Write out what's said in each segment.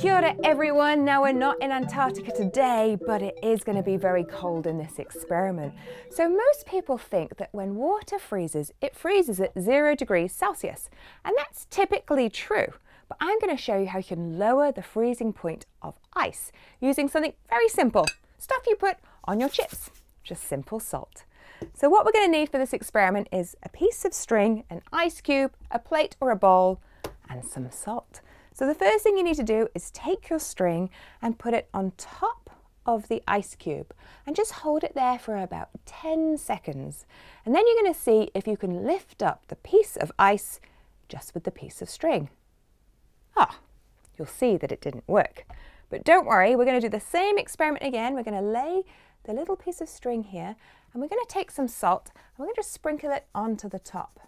Kia ora everyone. Now we're not in Antarctica today, but it is going to be very cold in this experiment. So most people think that when water freezes, it freezes at zero degrees Celsius. And that's typically true. But I'm going to show you how you can lower the freezing point of ice using something very simple. Stuff you put on your chips. Just simple salt. So what we're going to need for this experiment is a piece of string, an ice cube, a plate or a bowl, and some salt. So the first thing you need to do is take your string and put it on top of the ice cube and just hold it there for about 10 seconds. And then you're going to see if you can lift up the piece of ice just with the piece of string. Ah, you'll see that it didn't work. But don't worry, we're going to do the same experiment again. We're going to lay the little piece of string here and we're going to take some salt and we're going to sprinkle it onto the top.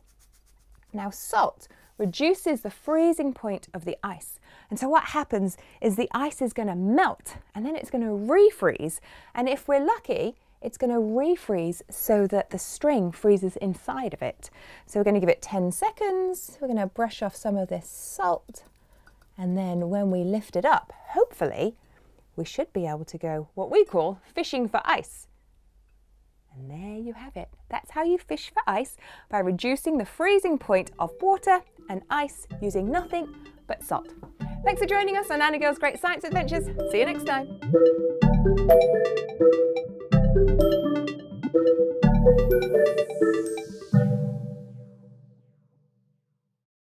Now salt reduces the freezing point of the ice. And so what happens is the ice is going to melt and then it's going to refreeze. And if we're lucky, it's going to refreeze so that the string freezes inside of it. So we're going to give it 10 seconds. We're going to brush off some of this salt. And then when we lift it up, hopefully, we should be able to go what we call fishing for ice. And there you have it. That's how you fish for ice by reducing the freezing point of water and ice using nothing but salt. Thanks for joining us on Nanogirl's Great Science Adventures. See you next time.